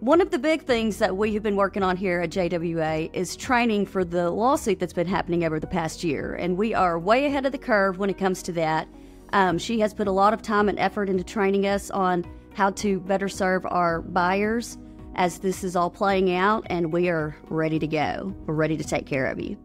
One of the big things that we have been working on here at JWA is training for the lawsuit that's been happening over the past year, and we are way ahead of the curve when it comes to that. Um, she has put a lot of time and effort into training us on how to better serve our buyers as this is all playing out, and we are ready to go. We're ready to take care of you.